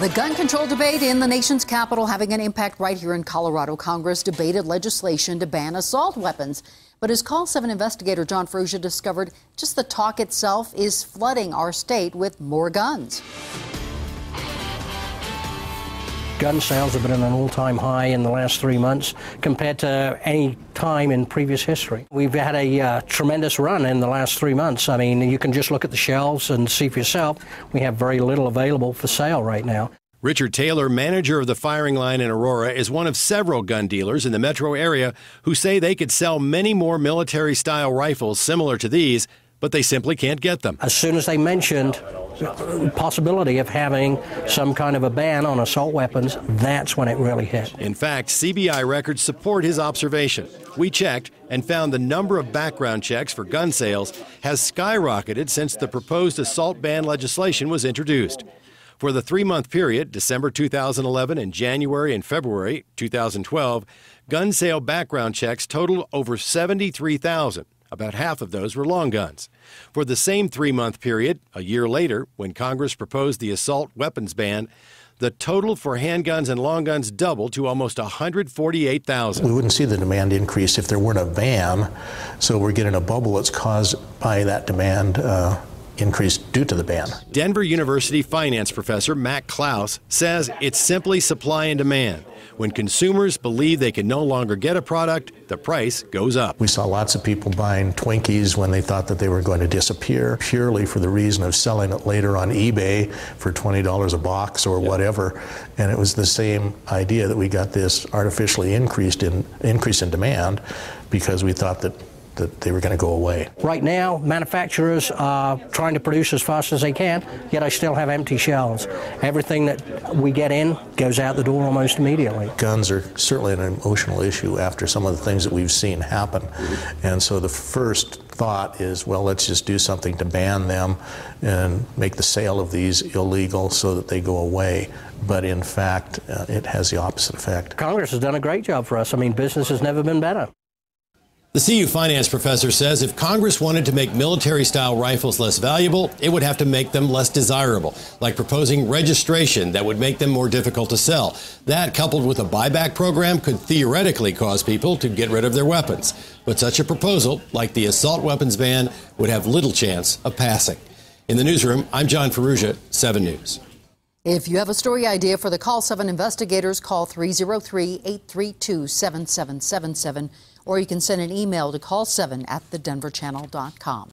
The gun control debate in the nation's capital having an impact right here in Colorado. Congress debated legislation to ban assault weapons. But as Call 7 investigator John Ferrugia discovered, just the talk itself is flooding our state with more guns. Gun sales have been at an all-time high in the last three months compared to any time in previous history. We've had a uh, tremendous run in the last three months. I mean, you can just look at the shelves and see for yourself. We have very little available for sale right now. Richard Taylor, manager of the firing line in Aurora, is one of several gun dealers in the metro area who say they could sell many more military style rifles similar to these, but they simply can't get them. As soon as they mentioned the possibility of having some kind of a ban on assault weapons, that's when it really hit. In fact, CBI records support his observation. We checked and found the number of background checks for gun sales has skyrocketed since the proposed assault ban legislation was introduced. For the three month period, December 2011 and January and February 2012, gun sale background checks totaled over 73,000. About half of those were long guns. For the same three month period, a year later, when Congress proposed the assault weapons ban, the total for handguns and long guns doubled to almost 148,000. We wouldn't see the demand increase if there weren't a ban, so we're getting a bubble that's caused by that demand. Uh, increase due to the ban. Denver University finance professor Matt Klaus says it's simply supply and demand. When consumers believe they can no longer get a product, the price goes up. We saw lots of people buying Twinkies when they thought that they were going to disappear purely for the reason of selling it later on eBay for $20 a box or whatever. And it was the same idea that we got this artificially increased in increase in demand because we thought that that they were going to go away. Right now, manufacturers are trying to produce as fast as they can, yet I still have empty shelves. Everything that we get in goes out the door almost immediately. Guns are certainly an emotional issue after some of the things that we've seen happen. And so the first thought is, well, let's just do something to ban them and make the sale of these illegal so that they go away. But in fact, uh, it has the opposite effect. Congress has done a great job for us. I mean, business has never been better. The CU finance professor says if Congress wanted to make military style rifles less valuable, it would have to make them less desirable, like proposing registration that would make them more difficult to sell. That, coupled with a buyback program, could theoretically cause people to get rid of their weapons. But such a proposal, like the assault weapons ban, would have little chance of passing. In the newsroom, I'm John Ferrugia, 7 News. If you have a story idea for the Call 7 investigators, call 303 832 7777 or you can send an email to call7 at thedenverchannel.com.